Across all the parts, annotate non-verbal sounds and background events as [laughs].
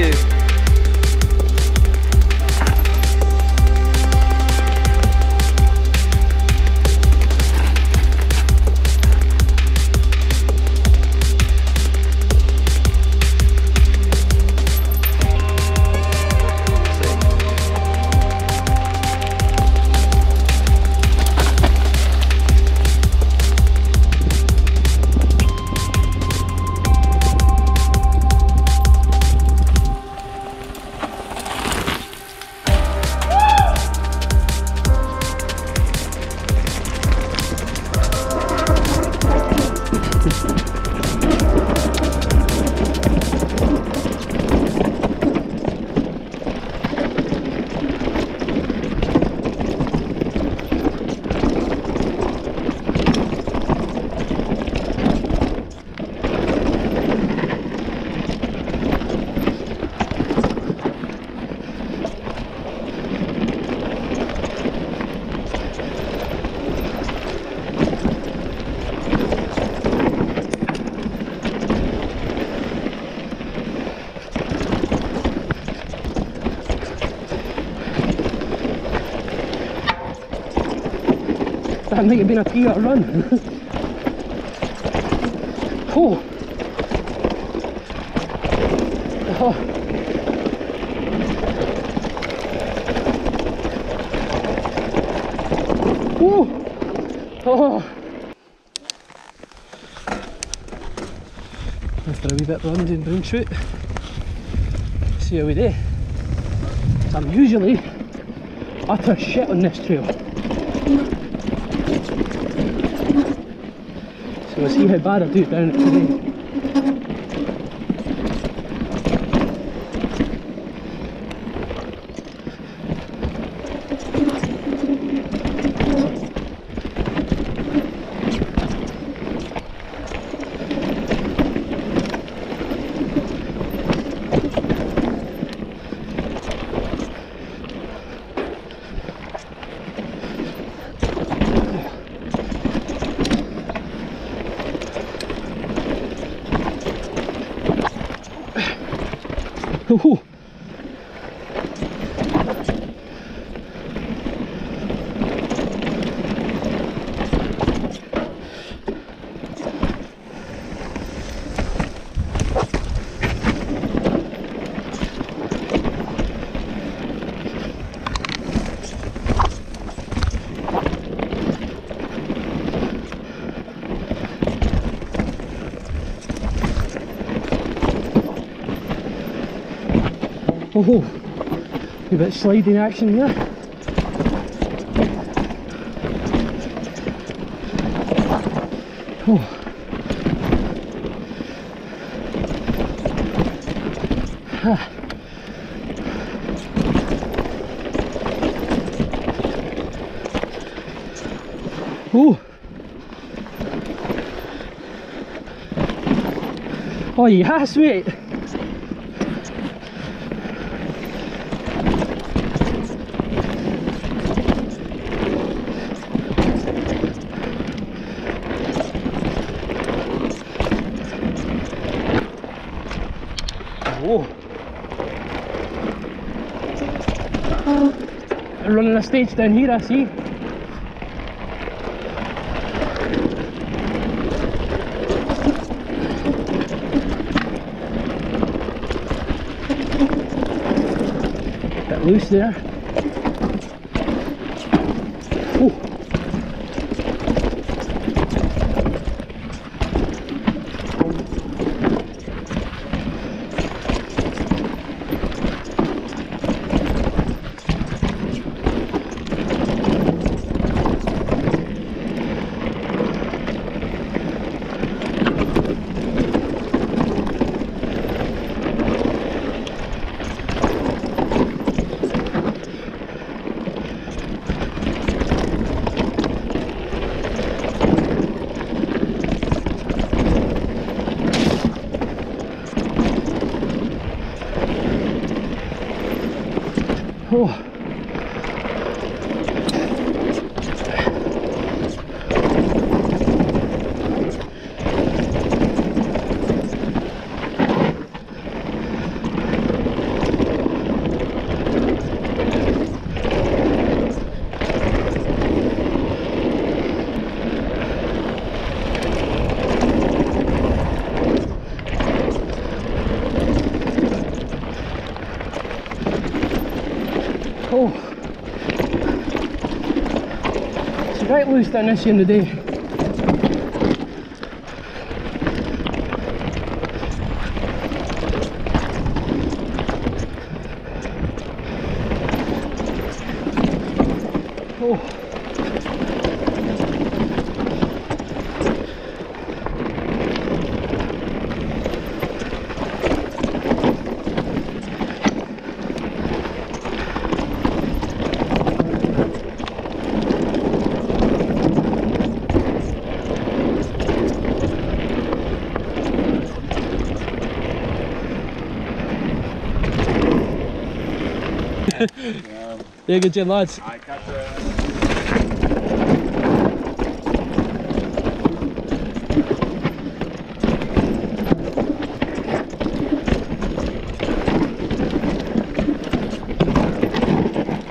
is That might have been a PR run. oh. Oh. Woo. Oh. After a wee bit run doing Broon Trout. See how we do. I'm usually utter shit on this trail. So we'll see bad I do down today. Ooh. Oh, a bit sliding action there. Oh. Ah. Oh. Oh yes, mate. They're running a stage down here, I see. Bit loose there. Oh. Oh. It's right loose down this end of the day. Oh. Yeah, good job, lads. The.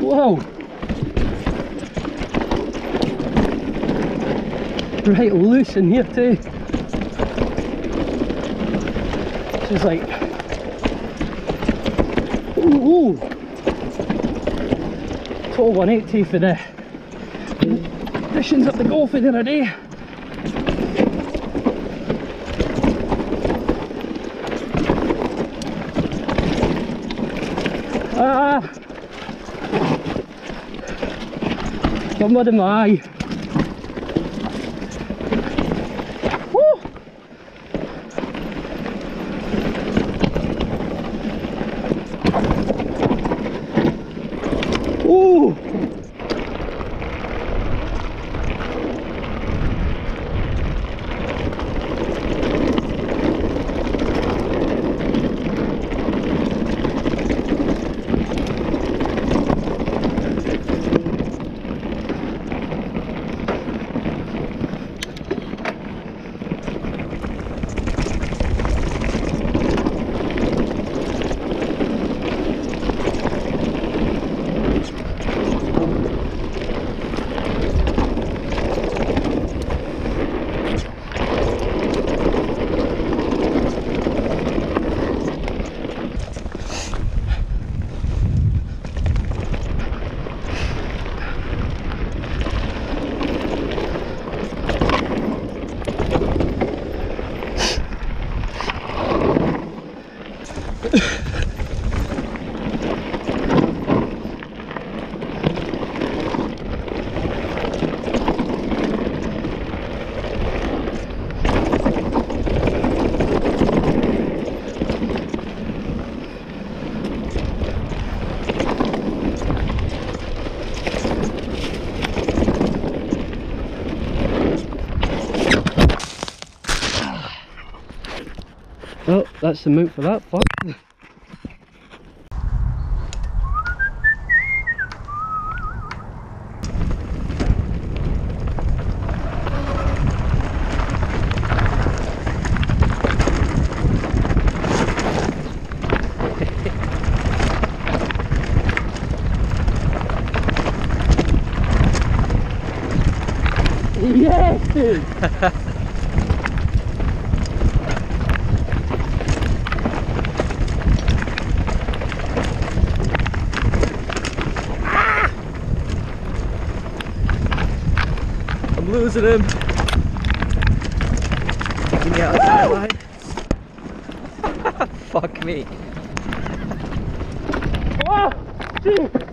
Whoa. right loose in here too. She's like, ooh, ooh. Total 180 for the conditions up the for the other day. Ah! Somebody in my eye. Woo! Ooh! Oh, that's the mount for that fuck. [laughs] yes, dude! [laughs] I'm losing him. Get me out of the. [laughs] Fuck me. Oh, gee.